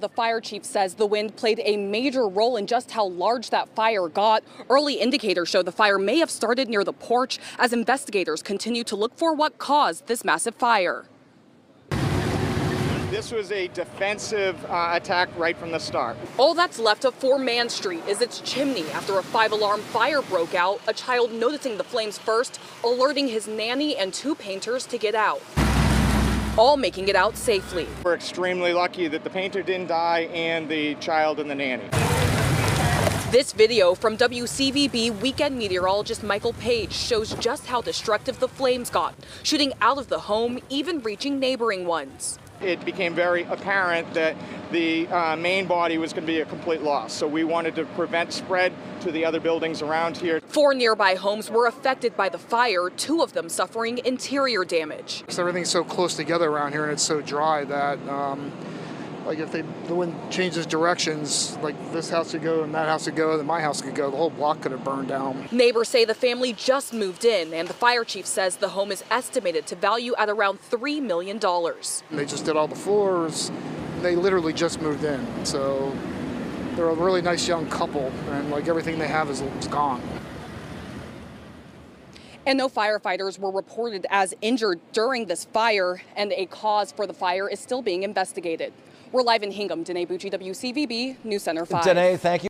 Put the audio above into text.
The fire chief says the wind played a major role in just how large that fire got. Early indicators show the fire may have started near the porch as investigators continue to look for what caused this massive fire. This was a defensive uh, attack right from the start. All that's left of Four Mann Street is its chimney after a five alarm fire broke out, a child noticing the flames first, alerting his nanny and two painters to get out. All making it out safely. We're extremely lucky that the painter didn't die and the child and the nanny. This video from WCVB weekend meteorologist Michael Page shows just how destructive the flames got, shooting out of the home, even reaching neighboring ones. It became very apparent that the uh, main body was going to be a complete loss. So we wanted to prevent spread to the other buildings around here. Four nearby homes were affected by the fire, two of them suffering interior damage. So everything's so close together around here and it's so dry that um, like if they the wind changes directions, like this house could go and that house could go, then my house could go. The whole block could have burned down. Neighbors say the family just moved in, and the fire chief says the home is estimated to value at around $3 million. They just did all the floors. They literally just moved in. So they're a really nice young couple and like everything they have is, is gone. And no firefighters were reported as injured during this fire, and a cause for the fire is still being investigated. We're live in Hingham. Danae Bucci, WCVB, News Center 5. Danae, thank you.